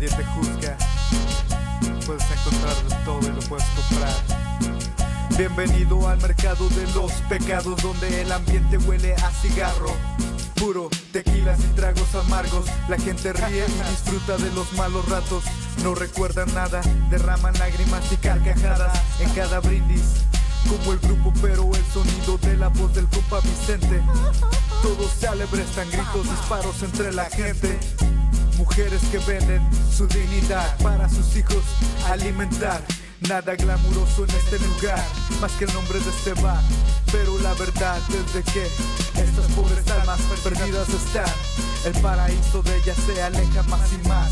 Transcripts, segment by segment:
nadie te juzga. Puedes encontrar de todo y lo puedes comprar. Bienvenido al mercado de los pecados donde el ambiente huele a cigarro. Puro tequilas y tragos amargos. La gente ríe y disfruta de los malos ratos. No recuerdan nada, derraman lágrimas y carcajadas en cada brindis. Como el grupo, pero el sonido de la voz del compa Vicente. Todos se alebrestan gritos, disparos entre la gente. Mujeres que venden su dignidad para sus hijos alimentar. Nada glamuroso en este lugar, más que el nombre de este bar. Pero la verdad es de que estas pobres almas perdidas están. El paraíso de ellas se aleja más y más.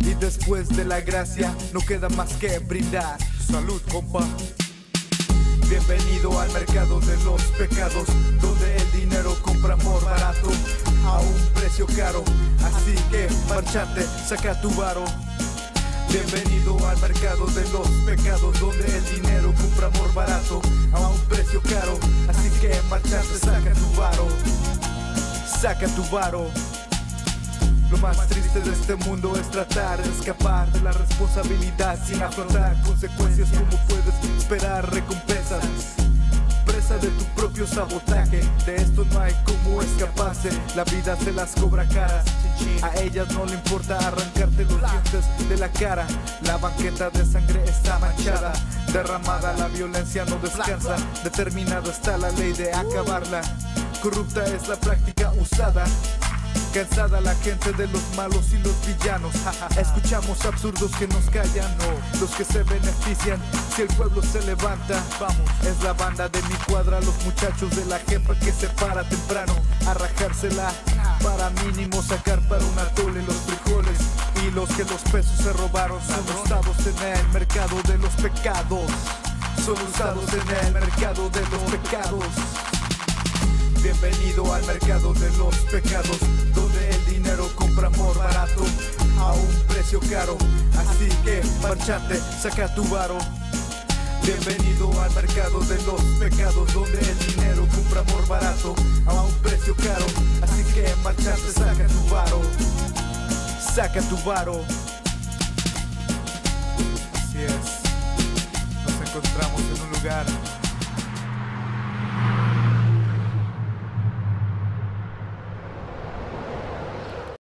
Y después de la gracia no queda más que brindar. Salud, compa. Bienvenido al mercado de los pecados, donde el dinero compra amor barato a un precio caro. Así que marchate, saca tu varo. Bienvenido al mercado de los pecados, donde el dinero compra amor barato a un precio caro. Así que marchate, saca tu varo. Saca tu varo. Lo más triste de este mundo es tratar de escapar de la responsabilidad sin afrontar consecuencias como puedes esperar recompensas. De tu propio sabotaje, de esto no hay como escaparse. La vida se las cobra caras. A ellas no le importa arrancarte los dientes de la cara. La banqueta de sangre está manchada, derramada. La violencia no descansa. Determinada está la ley de acabarla. Corrupta es la práctica usada. Cansada la gente de los malos y los villanos. Escuchamos absurdos que nos callan, no. Los que se benefician si el pueblo se levanta. Vamos, es la banda de mi cuadra, los muchachos de la jefa que se para temprano a rajársela. Para mínimo sacar para un atole los frijoles. Y los que los pesos se robaron son usados en el mercado de los pecados. Son usados en el mercado de los pecados. Bienvenido al mercado de los pecados, dinero compra amor barato a un precio caro. Así que marchate, saca tu varo. Bienvenido al mercado de los pecados, donde el dinero compra amor barato a un precio caro. Así que marchate, saca tu varo. Saca tu varo. Así es. Nos encontramos en un lugar